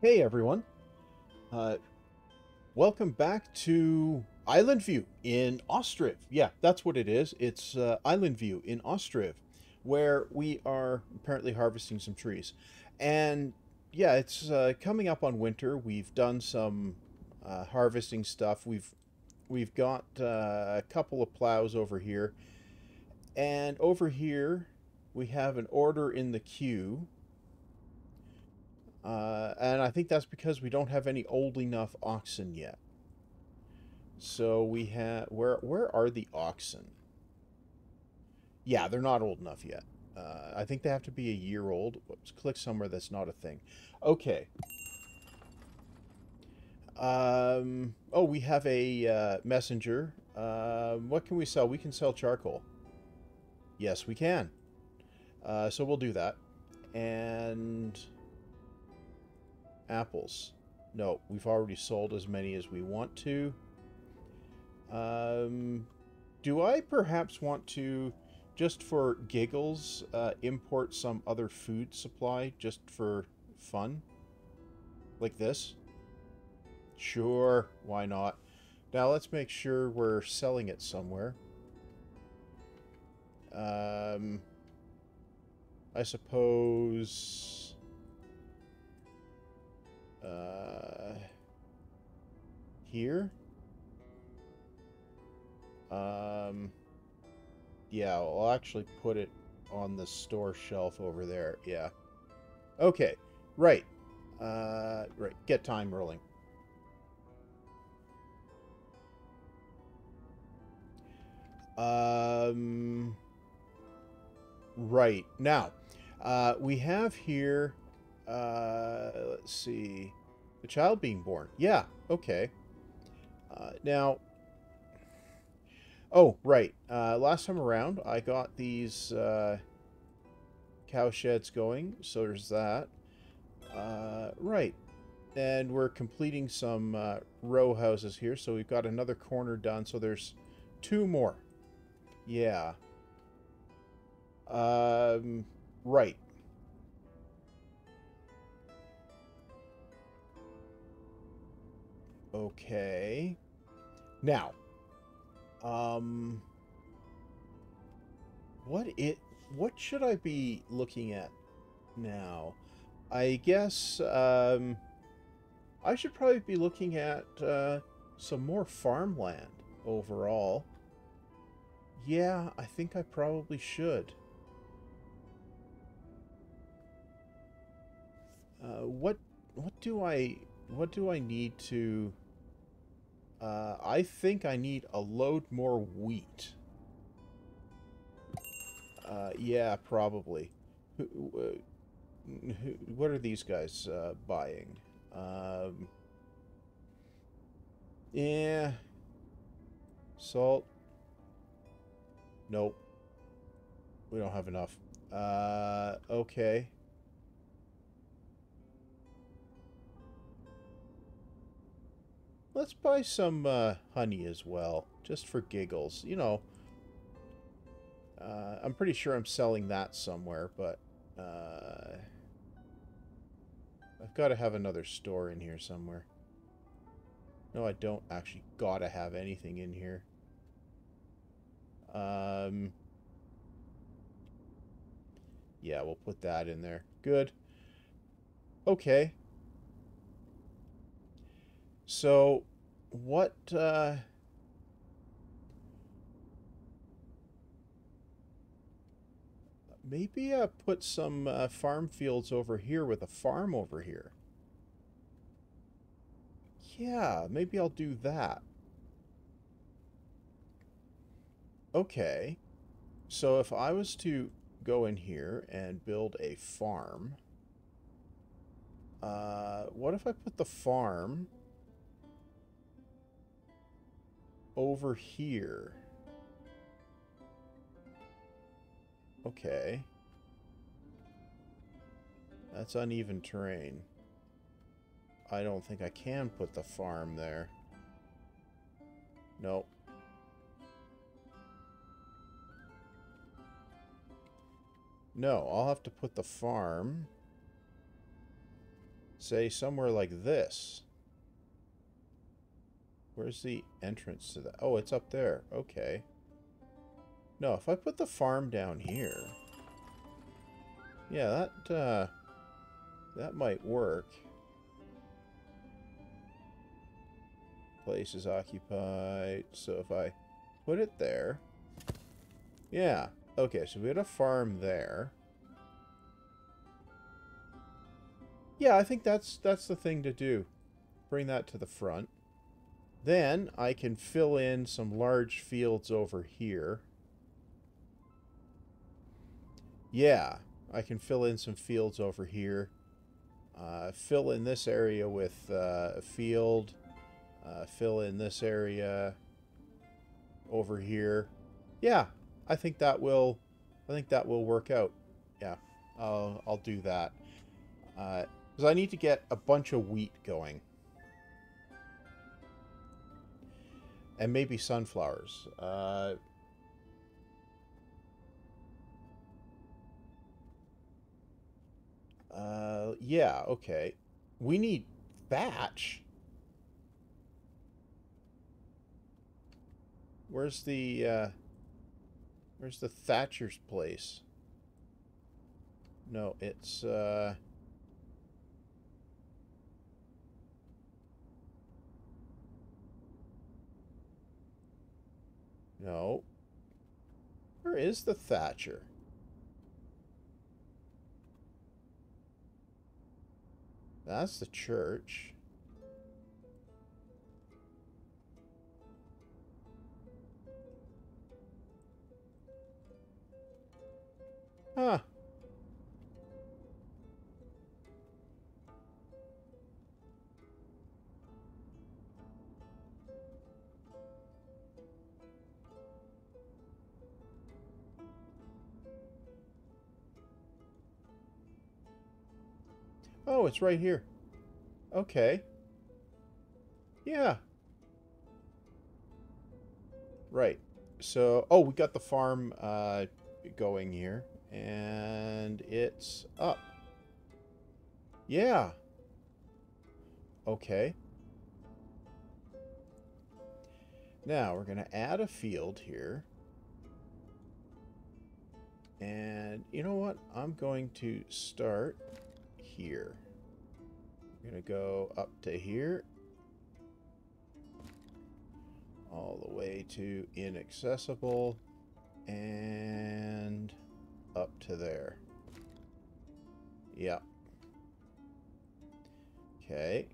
Hey everyone. Uh, welcome back to Island View in Ostriv. Yeah, that's what it is. It's uh, Island View in Ostriv, where we are apparently harvesting some trees. And yeah, it's uh, coming up on winter. We've done some uh, harvesting stuff. We've we've got uh, a couple of plows over here, and over here we have an order in the queue. Uh, and I think that's because we don't have any old enough oxen yet. So we have where where are the oxen? Yeah, they're not old enough yet. Uh, I think they have to be a year old. Whoops, click somewhere that's not a thing. Okay. Um. Oh, we have a uh, messenger. Uh, what can we sell? We can sell charcoal. Yes, we can. Uh, so we'll do that. And apples. No, we've already sold as many as we want to. Um, do I perhaps want to, just for giggles, uh, import some other food supply just for fun? Like this? Sure, why not? Now let's make sure we're selling it somewhere. Um, I suppose... Uh, here? Um, yeah, I'll actually put it on the store shelf over there. Yeah. Okay, right. Uh, right, get time rolling. Um, right. Now, uh, we have here, uh, let's see, the child being born. Yeah, okay. Uh, now, oh, right. Uh, last time around, I got these uh, cow sheds going, so there's that. Uh, right. And we're completing some uh, row houses here, so we've got another corner done, so there's two more. Yeah. Um, right. Okay. Now, um, what it, what should I be looking at now? I guess, um, I should probably be looking at, uh, some more farmland overall. Yeah, I think I probably should. Uh, what what do I what do I need to uh, I think I need a load more wheat. Uh, yeah, probably. What are these guys uh, buying? Um, yeah. Salt. Nope. We don't have enough. Uh, okay. Let's buy some uh, honey as well, just for giggles. You know, uh, I'm pretty sure I'm selling that somewhere, but uh, I've got to have another store in here somewhere. No, I don't actually gotta have anything in here. Um, yeah, we'll put that in there. Good. Okay. So, what, uh... Maybe uh, put some uh, farm fields over here with a farm over here. Yeah, maybe I'll do that. Okay. So if I was to go in here and build a farm... Uh, what if I put the farm over here? Okay. That's uneven terrain. I don't think I can put the farm there. Nope. No, I'll have to put the farm say somewhere like this. Where's the entrance to that? Oh, it's up there. Okay. No, if I put the farm down here... Yeah, that, uh... That might work. Place is occupied. So if I put it there... Yeah. Okay, so we had a farm there. Yeah, I think that's that's the thing to do. Bring that to the front. Then I can fill in some large fields over here. Yeah, I can fill in some fields over here. Uh, fill in this area with uh, a field. Uh, fill in this area over here. Yeah, I think that will. I think that will work out. Yeah, I'll I'll do that. Because uh, I need to get a bunch of wheat going. And maybe sunflowers. Uh, uh, yeah, okay. We need thatch. Where's the, uh, where's the Thatcher's place? No, it's, uh... No. Where is the Thatcher? That's the church. Huh. Oh, it's right here. Okay. Yeah. Right. So, oh, we got the farm uh, going here. And it's up. Yeah. Okay. Now, we're going to add a field here. And you know what? I'm going to start here. I'm going to go up to here. All the way to inaccessible. And up to there. Yep. Okay.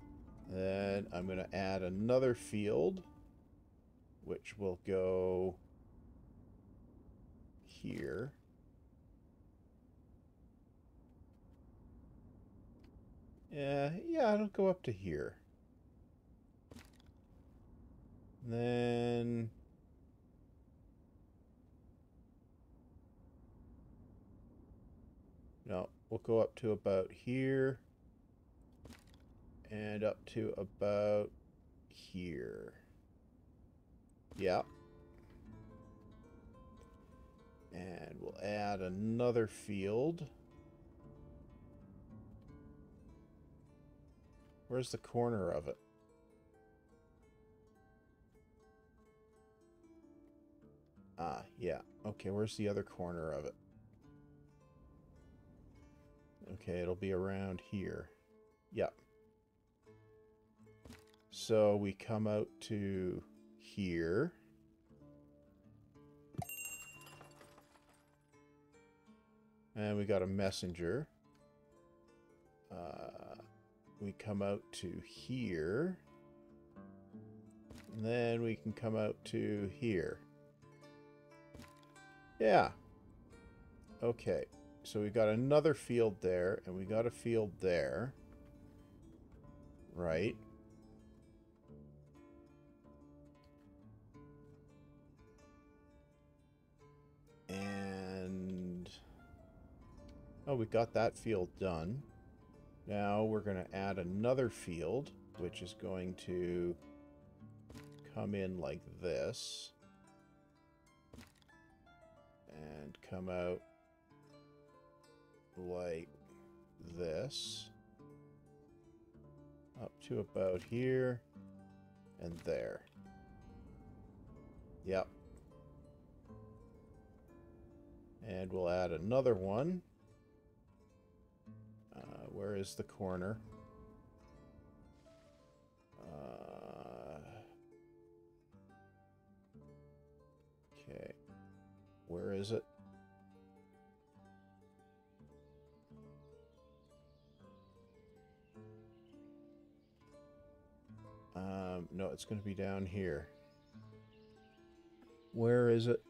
Then I'm going to add another field, which will go here. Yeah, yeah, it'll go up to here. Then No, we'll go up to about here. And up to about here. Yeah. And we'll add another field. Where's the corner of it? Ah, yeah. Okay, where's the other corner of it? Okay, it'll be around here. Yep. So we come out to here. And we got a messenger. Uh, we come out to here. And then we can come out to here. Yeah. Okay. So we got another field there, and we got a field there. Right. And... Oh, we got that field done. Now we're going to add another field, which is going to come in like this. And come out like this. up to about here and there. Yep. And we'll add another one. Where is the corner? Uh, okay. Where is it? Um, no, it's going to be down here. Where is it?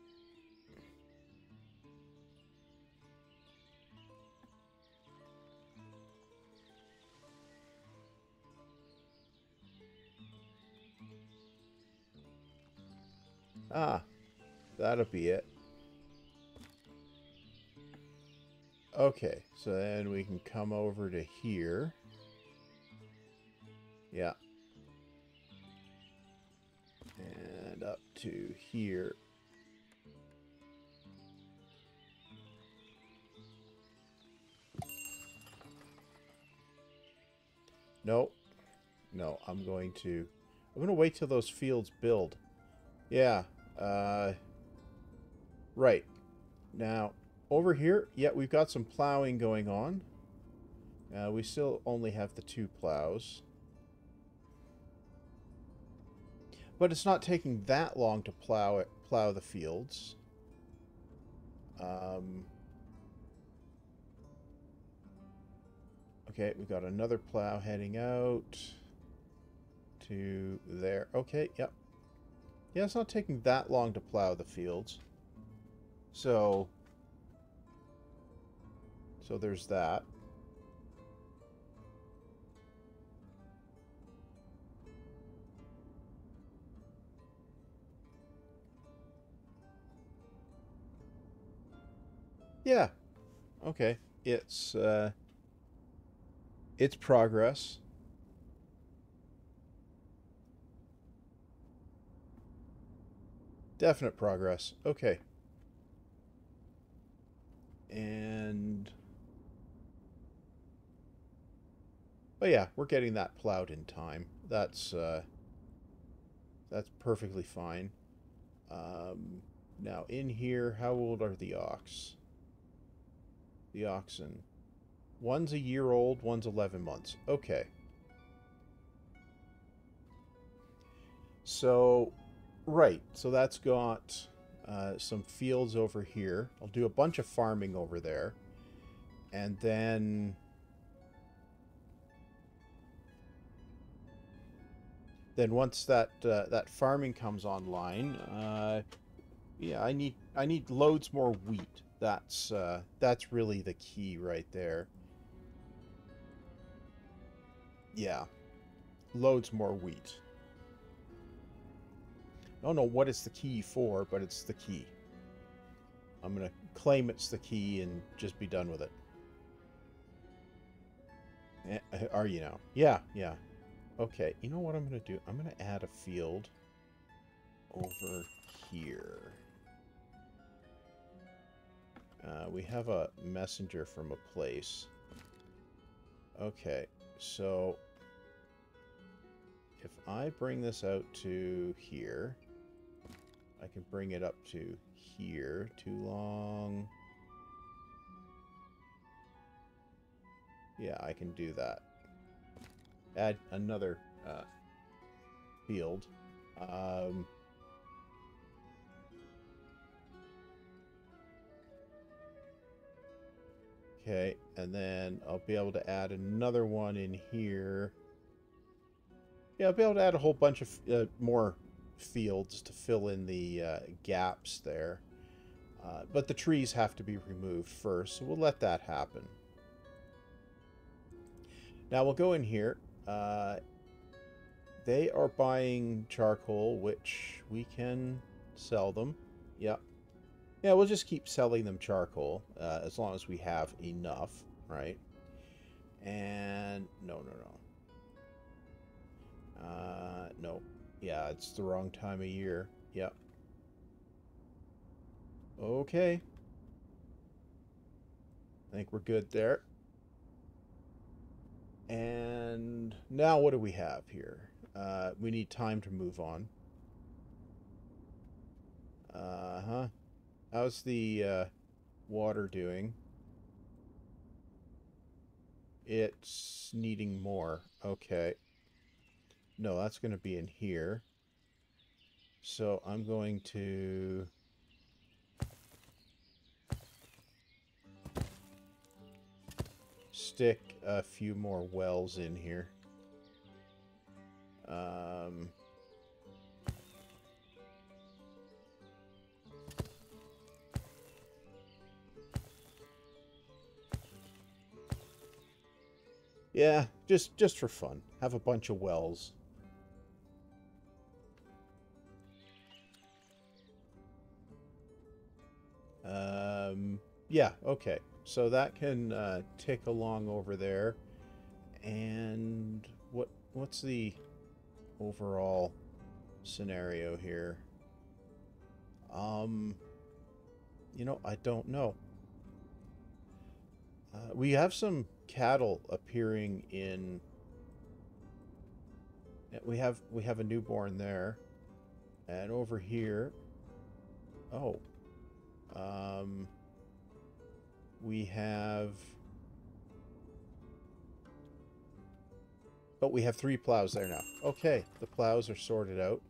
Ah, that'll be it. Okay, so then we can come over to here. Yeah. And up to here. No. No, I'm going to... I'm going to wait till those fields build. Yeah, uh, right. Now, over here, yeah, we've got some plowing going on. Uh, we still only have the two plows. But it's not taking that long to plow it, plow the fields. Um, okay, we've got another plow heading out to there. Okay, yep, yeah, it's not taking that long to plow the fields. So... So there's that. Yeah. Okay. It's, uh... It's progress. Definite progress. Okay. And... But yeah, we're getting that plowed in time. That's, uh... That's perfectly fine. Um, now, in here, how old are the ox? The oxen. One's a year old, one's 11 months. Okay. So, Right, so that's got uh, some fields over here. I'll do a bunch of farming over there. And then... Then once that uh, that farming comes online, uh, yeah, I need I need loads more wheat. That's uh, that's really the key right there. Yeah, loads more wheat. I don't know what it's the key for, but it's the key. I'm going to claim it's the key and just be done with it. Eh, eh, are you now? Yeah, yeah. Okay, you know what I'm going to do? I'm going to add a field over here. Uh, we have a messenger from a place. Okay, so if I bring this out to here, I can bring it up to here. Too long. Yeah, I can do that. Add another uh, field. Um, okay, and then I'll be able to add another one in here. Yeah, I'll be able to add a whole bunch of uh, more fields to fill in the uh, gaps there. Uh, but the trees have to be removed first, so we'll let that happen. Now we'll go in here. Uh, they are buying charcoal, which we can sell them. Yep. Yeah, we'll just keep selling them charcoal uh, as long as we have enough, right? And no, no, no. Uh, no. Yeah, it's the wrong time of year. Yep. Okay. I think we're good there. And now what do we have here? Uh, we need time to move on. Uh-huh. How's the uh, water doing? It's needing more. Okay. No, that's going to be in here. So I'm going to... stick a few more wells in here. Um... Yeah, just just for fun. Have a bunch of wells. Um, yeah, okay. So that can uh, tick along over there. And what what's the overall scenario here? Um, you know, I don't know. Uh, we have some cattle appearing in we have we have a newborn there and over here oh um we have but we have three plows there now. Okay the plows are sorted out.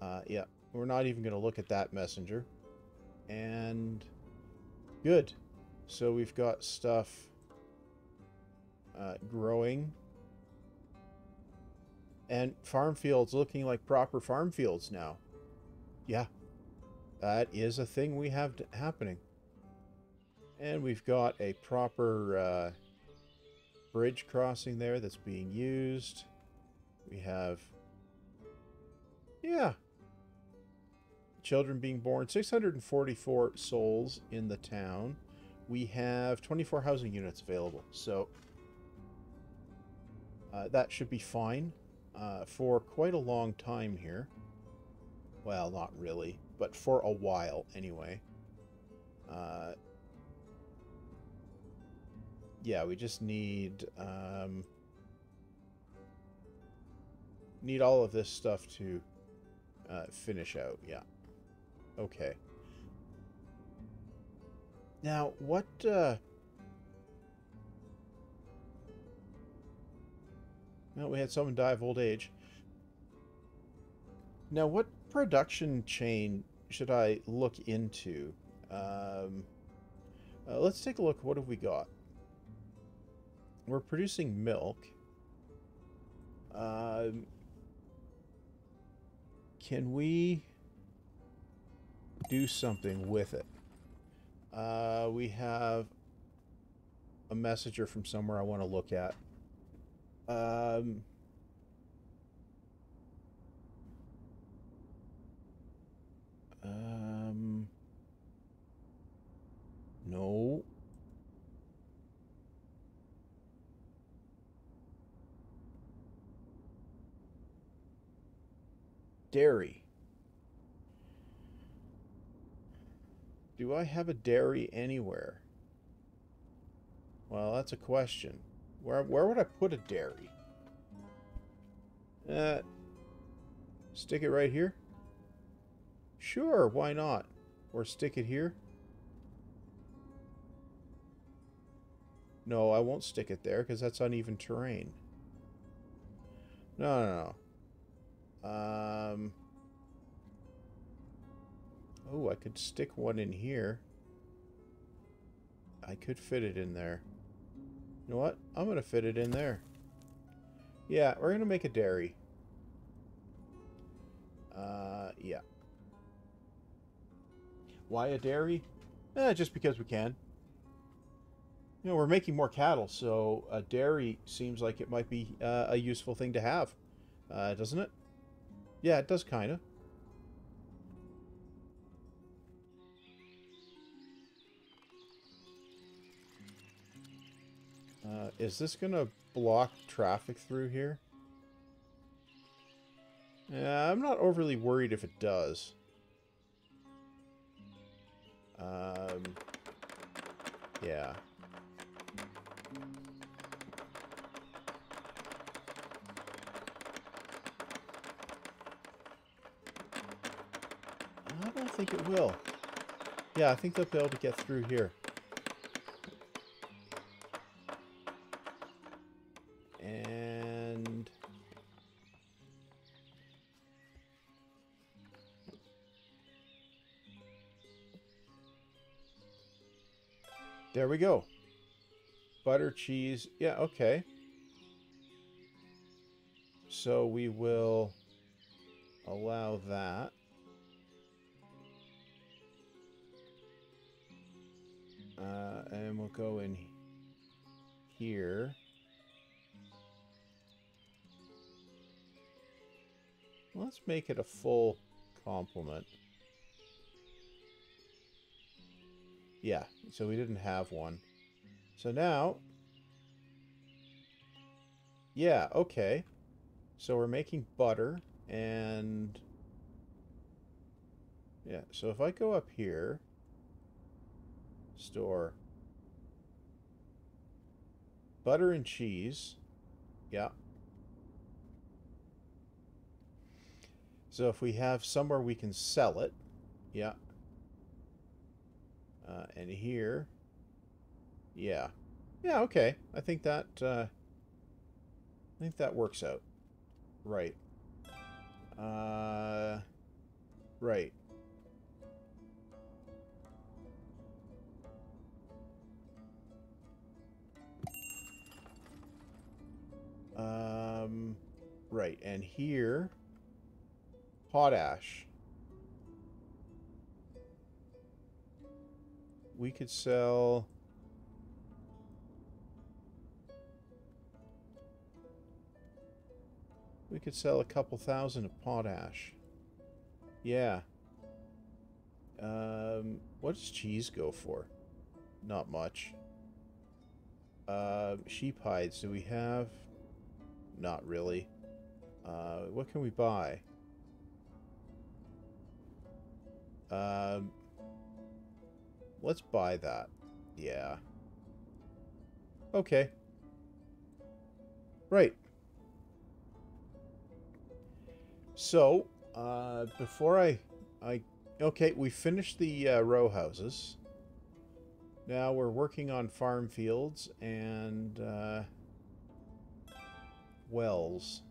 Uh yeah we're not even going to look at that messenger. And good. So we've got stuff uh, growing. And farm fields looking like proper farm fields now. Yeah, that is a thing we have happening. And we've got a proper uh, bridge crossing there that's being used. We have, yeah, children being born. 644 souls in the town. We have 24 housing units available. So uh, that should be fine uh, for quite a long time here. Well, not really, but for a while anyway. Uh, yeah, we just need um, need all of this stuff to uh, finish out. Yeah. Okay. Now, what uh, Well, we had someone die of old age. Now, what production chain should I look into? Um, uh, let's take a look. What have we got? We're producing milk. Um, can we do something with it? Uh, we have a messenger from somewhere I want to look at. Um, um, no. Dairy. Do I have a dairy anywhere? Well, that's a question. Where, where would I put a dairy? Uh, stick it right here? Sure, why not? Or stick it here? No, I won't stick it there because that's uneven terrain. No, no, no. Um. Oh, I could stick one in here. I could fit it in there. You know what? I'm going to fit it in there. Yeah, we're going to make a dairy. Uh, yeah. Why a dairy? Eh, just because we can. You know, we're making more cattle, so a dairy seems like it might be uh, a useful thing to have. Uh, doesn't it? Yeah, it does kind of. Uh, is this going to block traffic through here? Yeah, I'm not overly worried if it does. Um, yeah. I don't think it will. Yeah, I think they'll be able to get through here. We go. Butter, cheese. Yeah, okay. So we will allow that. Uh, and we'll go in here. Let's make it a full complement. Yeah, so we didn't have one. So now... Yeah, okay. So we're making butter and... Yeah, so if I go up here store. Butter and cheese. Yeah. So if we have somewhere we can sell it, yeah. Uh, and here, yeah. Yeah, okay. I think that, uh, I think that works out. Right. Uh, right. Um, right, and here, potash. We could sell... We could sell a couple thousand of potash. Yeah. Um, what does cheese go for? Not much. Uh, sheep hides. Do we have... Not really. Uh, what can we buy? Um, let's buy that. Yeah. Okay. Right. So, uh, before I, I, okay, we finished the uh, row houses. Now we're working on farm fields and, uh, wells.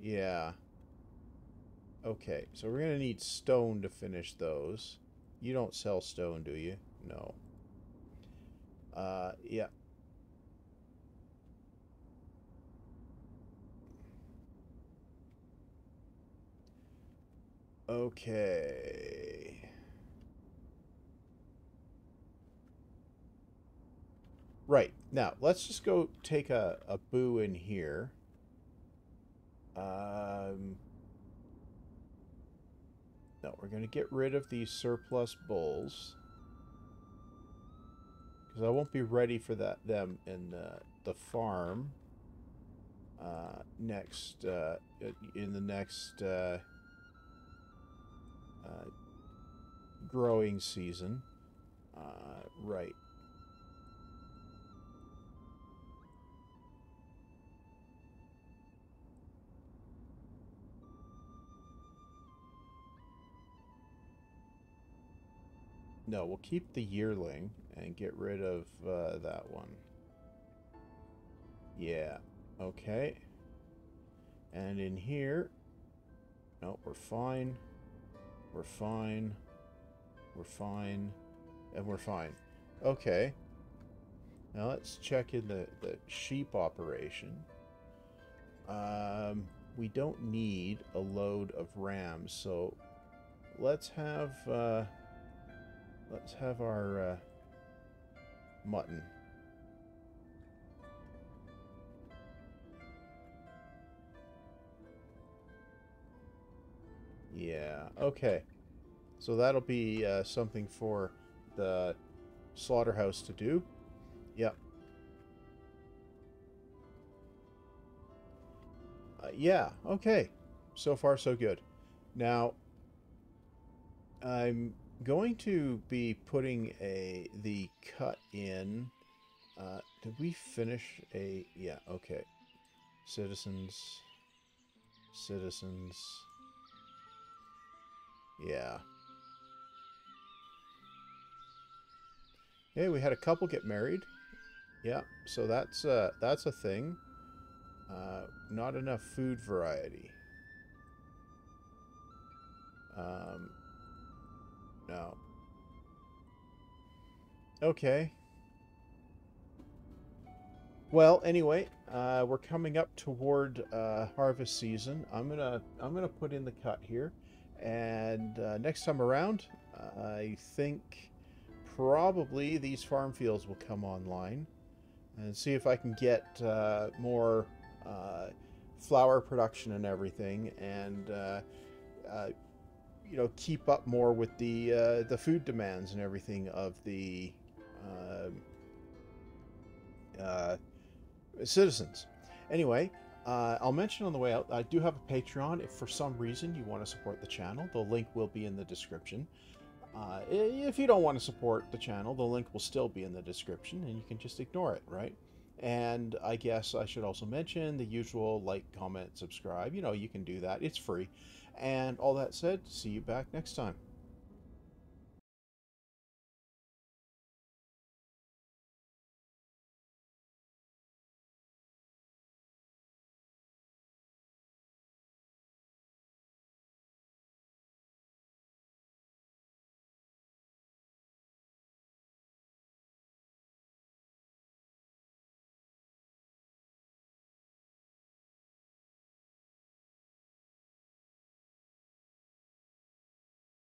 Yeah. Okay, so we're going to need stone to finish those. You don't sell stone, do you? No. Uh, yeah. Okay. Right. Now, let's just go take a, a boo in here. Um, we're going to get rid of these surplus bulls. Because I won't be ready for that them in uh, the farm uh, next, uh, in the next uh, uh, growing season. Uh, right. No, we'll keep the yearling and get rid of uh, that one. Yeah, okay. And in here, no, we're fine. We're fine. We're fine. And we're fine. Okay. Now let's check in the, the sheep operation. Um, we don't need a load of rams, so let's have... Uh, Let's have our uh, mutton. Yeah, okay. So that'll be uh, something for the slaughterhouse to do. Yep. Uh, yeah, okay. So far, so good. Now, I'm going to be putting a the cut in. Uh, did we finish a... Yeah, okay. Citizens. Citizens. Yeah. Okay, we had a couple get married. Yeah, so that's uh, that's a thing. Uh, not enough food variety. Um, no. Okay. Well, anyway, uh, we're coming up toward uh, harvest season. I'm gonna I'm gonna put in the cut here, and uh, next time around, I think probably these farm fields will come online, and see if I can get uh, more uh, flour production and everything, and uh, you know keep up more with the uh, the food demands and everything of the uh, uh, citizens. Anyway, uh, I'll mention on the way out, I do have a Patreon. If for some reason you want to support the channel, the link will be in the description. Uh, if you don't want to support the channel, the link will still be in the description and you can just ignore it, right? And I guess I should also mention the usual like, comment, subscribe. You know, you can do that. It's free. And all that said, see you back next time.